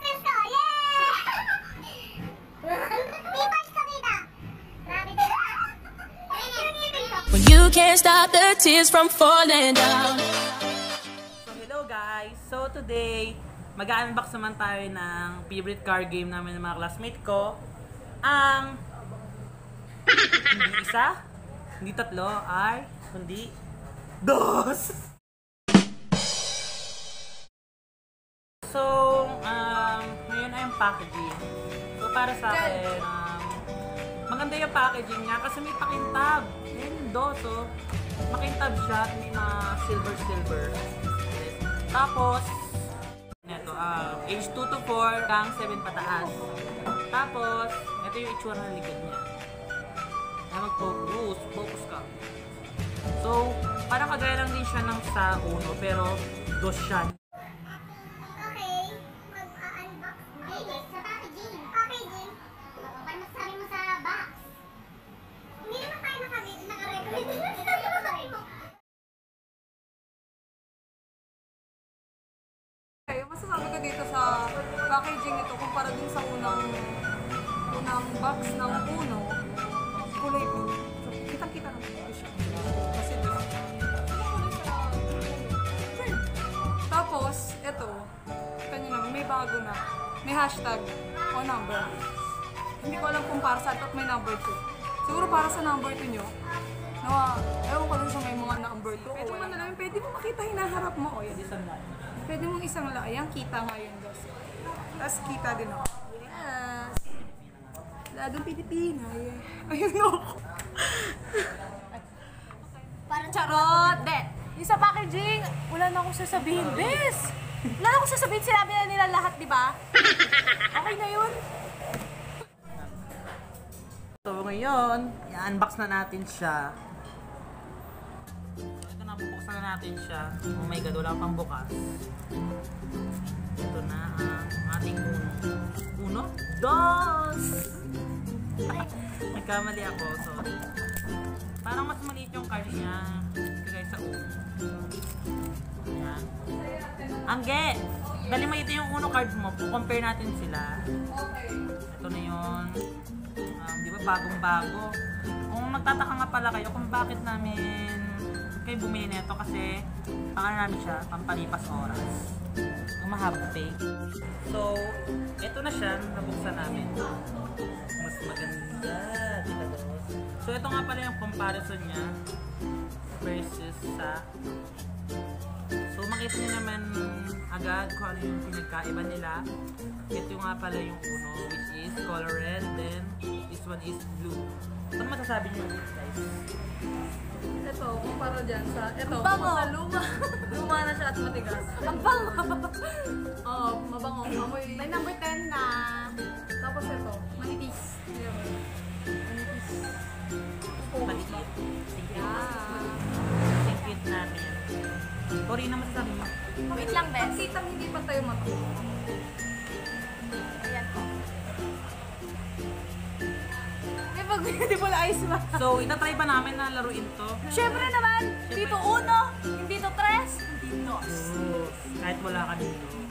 Stress ko! Yeah! Di ba sa kita? Grabe yun. When you can't stop the tears from falling down. So hello guys! So today, mag-unbox naman tayo ng favorite car game namin ng mga classmate ko. Ang hindi isa, hindi tatlo, ay kundi dos! Packaging. So para sa akin, um, maganda yung packaging niya kasi may pakintab. Ayan yung dos, oh. Makintab siya at may mga silver-silver. Tapos, Neto, ah, age 2 to 4, hanggang 7 pataas. Tapos, ito yung itsura ng likod niya. Kaya mag-focus, focus ka. So, parang kagaya lang din siya ng sa uno, pero dos siya. Ko dito sa packaging nito kumpara din sa unang unang box ng Uno, kulay blue. So, kitang-kita naman ito siya. Kasi. Sure. Tapos, ito, kita nyo naman, may bago na. May hashtag o number. Hindi ko alam kung para saan at may number 2. Siguro para sa number 2 nyo, na, ewan ko lang sa may mga number 2 o wala na lang, pwede mo makita hinaharap mo. O, yan. Pwede mong isang la. Ayan, kita ngayon, guys. Tapos kita din ako. Yes. Ladong Pilipina. Yeah. Ayun ako. Parang Charot! De, yung sa packaging, wala na akong sasabihin, bes! Wala na akong sasabihin, sinabi na nila lahat, di ba? Okay na yun. So ngayon, i-unbox na natin siya. Natin siya. Oh my god, wala pang bukas. Ito na ang ating uno. Uno? Dos! Nagkamali ako, sorry. Parang mas maliit yung card niya. Kagaya sa uno. Ayan. Angge! Dali mo ito yung uno card mo. Compare natin sila. Ito na yun. Um, di ba bagong-bago. Kung magtataka nga pala kayo kung bakit namin kayo bumili nito kasi pangalan namin siya, pampalipas oras. Kung mahabang pay. So, ito na siya, nabuksan namin. Mas maganda? So, ito nga pala yung comparison niya versus sa So makita niyo naman agad kung ano yung pinagkaiba nila. Ito nga pala yung uno which is color red then this one is blue. Ano masasabi niyo guys? Ito, kumpara dyan sa... Ito, Ang bango. sa luma. luma na siya at matigas. Ang bango! Oo, Tori na masasabi mo? Wait lang, bes. Kitang hindi pa tayo mata. Ayan po. May pag beautiful eyes ba? So itatry ba namin na laruin to? Siyempre naman, dito uno, hindi to tres, hindi dos. Kahit wala ka dito.